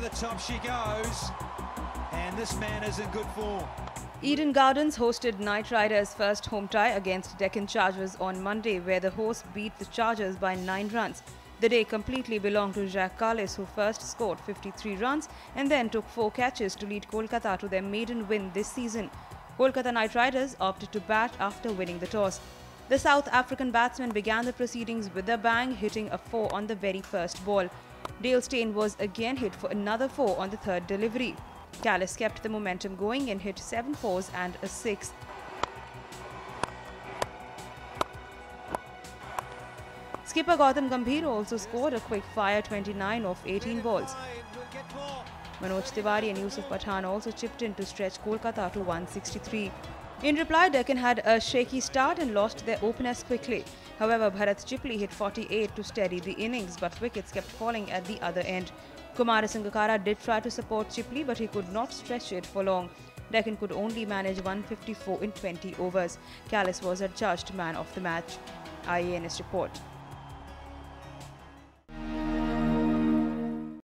over the top she goes. And this man is in good form. Eden Gardens hosted Knight Riders' first home tie against Deccan Chargers on Monday, where the hosts beat the Chargers by 9 runs. The day completely belonged to Jacques Kallis, who first scored 53 runs and then took four catches to lead Kolkata to their maiden win this season. Kolkata Knight Riders opted to bat after winning the toss. The South African batsman began the proceedings with a bang, hitting a four on the very first ball. Dale Steyn was again hit for another four on the third delivery. Kallis kept the momentum going and hit seven fours and a six. Skipper Gautam Gambhir also scored a quick fire 29 off 18 balls. Manoj Tiwari and Yusuf Pathan also chipped in to stretch Kolkata to 163. In reply, Deccan had a shaky start and lost their openers quickly. However, Bharat Chipli hit 48 to steady the innings, but wickets kept falling at the other end. Kumara Sangakkara did try to support Chipli, but he could not stretch it for long. Deccan could only manage 154 in 20 overs. Kallis was adjudged man of the match. IANS report.